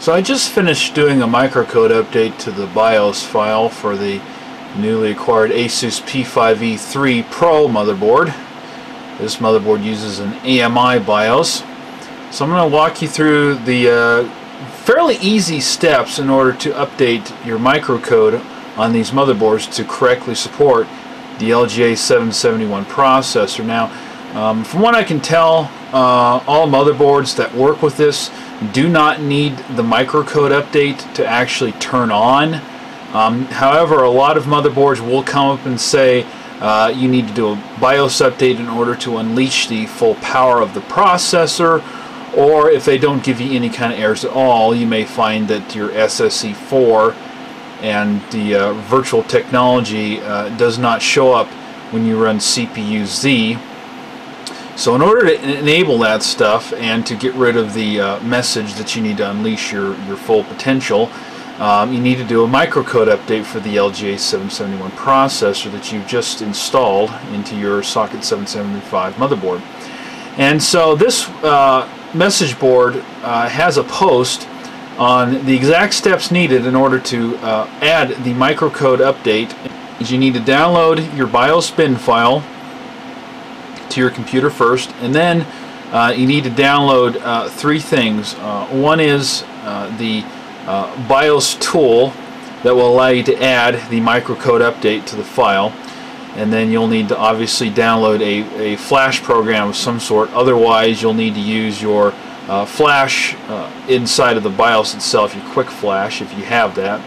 So I just finished doing a microcode update to the BIOS file for the newly acquired Asus P5E3 Pro motherboard. This motherboard uses an AMI BIOS. So I'm going to walk you through the uh, fairly easy steps in order to update your microcode on these motherboards to correctly support the LGA 771 processor. Now, um, from what I can tell, uh, all motherboards that work with this do not need the microcode update to actually turn on. Um, however, a lot of motherboards will come up and say uh, you need to do a BIOS update in order to unleash the full power of the processor or if they don't give you any kind of errors at all, you may find that your SSE4 and the uh, virtual technology uh, does not show up when you run CPU-Z so in order to enable that stuff and to get rid of the uh, message that you need to unleash your, your full potential, um, you need to do a microcode update for the LGA 771 processor that you've just installed into your Socket 775 motherboard. And so this uh, message board uh, has a post on the exact steps needed in order to uh, add the microcode update. You need to download your BIOS bin file to your computer first, and then uh, you need to download uh, three things. Uh, one is uh, the uh, BIOS tool that will allow you to add the microcode update to the file, and then you'll need to obviously download a, a flash program of some sort. Otherwise, you'll need to use your uh, flash inside of the BIOS itself, your quick flash, if you have that.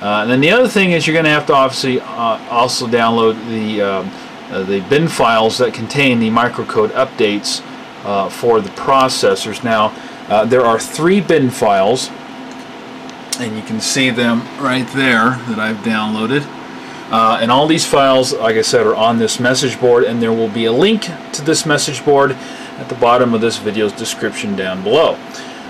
and then the other thing is you're going to have to obviously also download the um, uh, the bin files that contain the microcode updates uh, for the processors. Now, uh, there are three bin files, and you can see them right there that I've downloaded. Uh, and all these files, like I said, are on this message board, and there will be a link to this message board at the bottom of this video's description down below.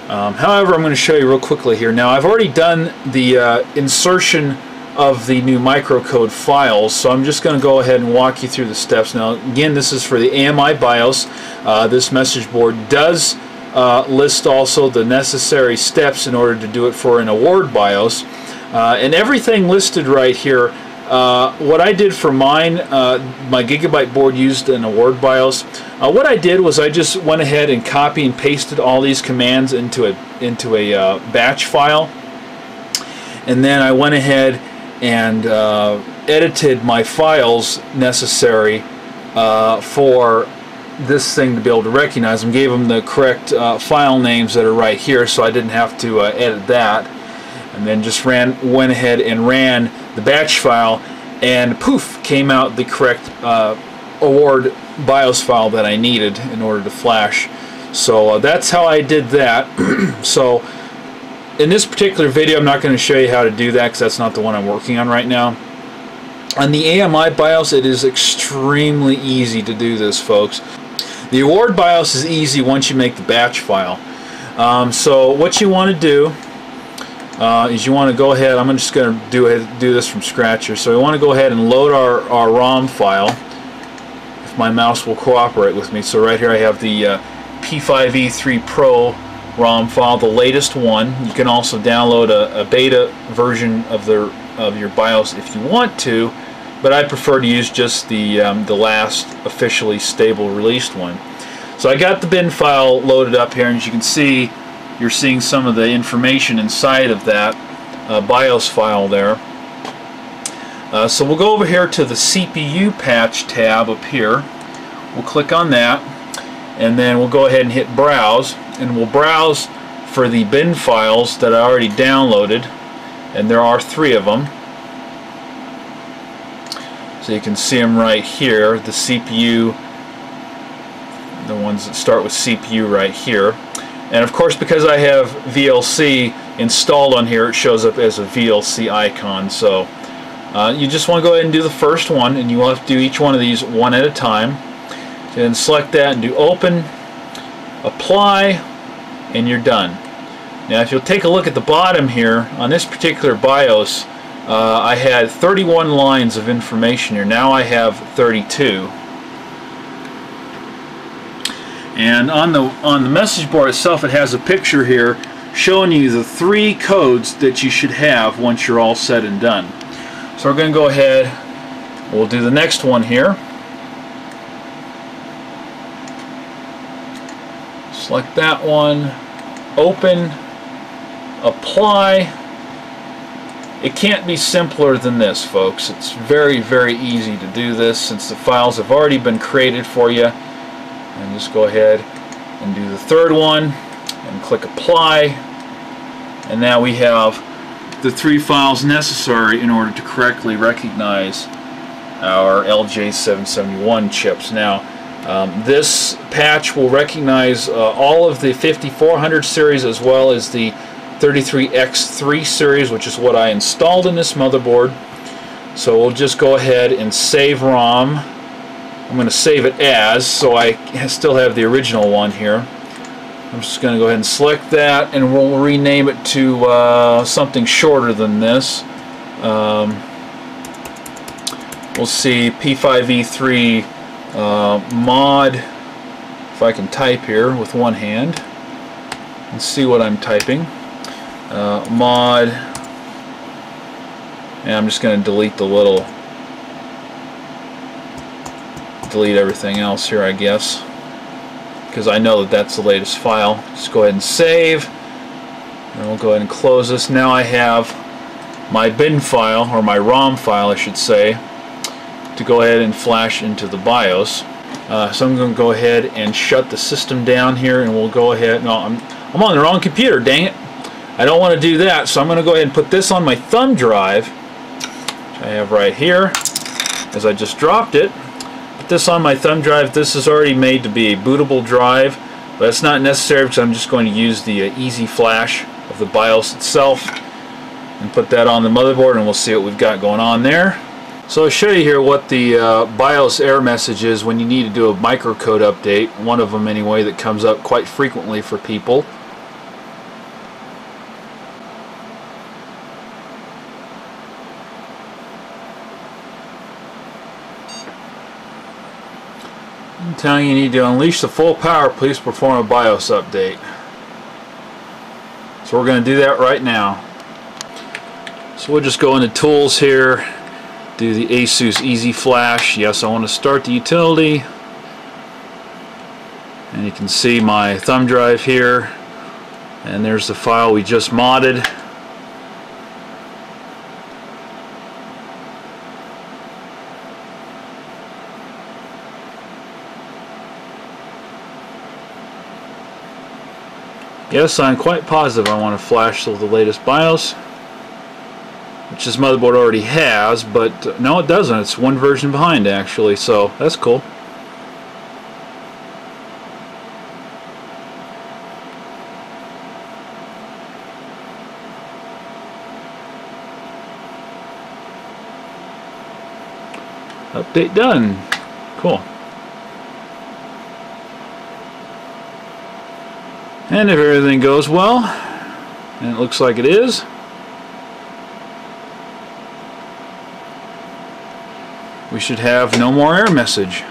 Um, however, I'm going to show you real quickly here. Now, I've already done the uh, insertion of the new microcode files. So I'm just going to go ahead and walk you through the steps. Now again this is for the AMI BIOS. Uh, this message board does uh, list also the necessary steps in order to do it for an award BIOS. Uh, and everything listed right here uh, what I did for mine, uh, my Gigabyte board used an award BIOS. Uh, what I did was I just went ahead and copy and pasted all these commands into a into a batch file, and then I went ahead and uh, edited my files necessary uh, for this thing to be able to recognize them. Gave them the correct uh, file names that are right here so I didn't have to uh, edit that. And then just ran, went ahead and ran the batch file and poof, came out the correct uh, award BIOS file that I needed in order to flash. So uh, that's how I did that. so in this particular video, I'm not going to show you how to do that because that's not the one I'm working on right now. On the AMI BIOS, it is extremely easy to do this, folks. The award BIOS is easy once you make the batch file. Um, so what you want to do uh, is you want to go ahead, I'm just going to do, do this from scratch here. So we want to go ahead and load our, our ROM file, if my mouse will cooperate with me. So right here I have the uh, P5E3 Pro ROM file, the latest one. You can also download a, a, beta version of the of your BIOS if you want to, but I prefer to use just the um, the last officially stable released one. So I got the bin file loaded up here, and as you can see, you're seeing some of the information inside of that uh, BIOS file there. Uh, so we'll go over here to the CPU patch tab up here. We'll click on that, and then we'll go ahead and hit Browse and we'll browse for the bin files that I already downloaded and there are three of them so you can see them right here the CPU the ones that start with CPU right here. And of course because I have VLC installed on here it shows up as a VLC icon so uh, you just want to go ahead and do the first one and you will have to do each one of these one at a time and select that and do open apply and you're done. Now if you'll take a look at the bottom here, on this particular BIOS, uh, I had 31 lines of information here. Now I have 32. And on the on the message board itself, it has a picture here showing you the three codes that you should have once you're all said and done. So we're going to go ahead, we'll do the next one here. Select that one, open, apply. It can't be simpler than this, folks. It's very, very easy to do this since the files have already been created for you. And just go ahead and do the third one and click apply. And now we have the three files necessary in order to correctly recognize our LJ771 chips. Now, um, this patch will recognize uh, all of the 5400 series as well as the 33X3 series, which is what I installed in this motherboard. So we'll just go ahead and save ROM. I'm going to save it as, so I still have the original one here. I'm just going to go ahead and select that, and we'll rename it to uh, something shorter than this. Um, we'll see P5E3 uh, mod, if I can type here with one hand, and see what I'm typing. Uh, mod and I'm just going to delete the little delete everything else here I guess because I know that that's the latest file. Just go ahead and save and we'll go ahead and close this. Now I have my bin file or my ROM file I should say to go ahead and flash into the BIOS uh, so I'm going to go ahead and shut the system down here and we'll go ahead no I'm, I'm on the wrong computer dang it I don't want to do that, so I'm going to go ahead and put this on my thumb drive, which I have right here, as I just dropped it. Put this on my thumb drive. This is already made to be a bootable drive, but it's not necessary because I'm just going to use the uh, easy flash of the BIOS itself and put that on the motherboard and we'll see what we've got going on there. So I'll show you here what the uh, BIOS error message is when you need to do a microcode update, one of them anyway that comes up quite frequently for people. I'm telling you, you need to unleash the full power. Please perform a BIOS update. So we're going to do that right now. So we'll just go into Tools here, do the ASUS Easy Flash. Yes, I want to start the utility. And you can see my thumb drive here. And there's the file we just modded. Yes, I'm quite positive I want to flash the latest BIOS, which this motherboard already has, but uh, no it doesn't. It's one version behind actually, so that's cool. Update done. Cool. And if everything goes well, and it looks like it is, should have no more error message.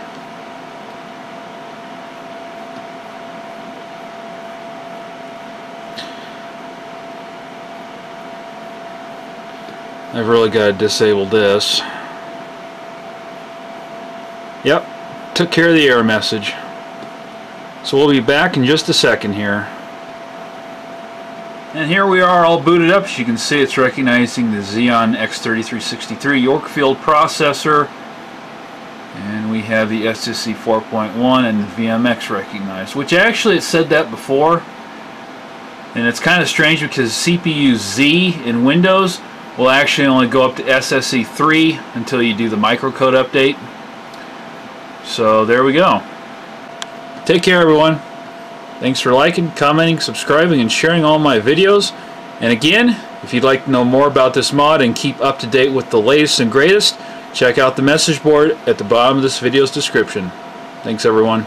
I've really got to disable this. Yep, took care of the error message. So we'll be back in just a second here. And here we are all booted up. As you can see it's recognizing the Xeon X3363 Yorkfield processor. And we have the SSE 4.1 and VMX recognized. Which actually it said that before. And it's kind of strange because CPU Z in Windows will actually only go up to SSE 3 until you do the microcode update. So there we go. Take care, everyone. Thanks for liking, commenting, subscribing, and sharing all my videos. And again, if you'd like to know more about this mod and keep up to date with the latest and greatest, check out the message board at the bottom of this video's description. Thanks, everyone.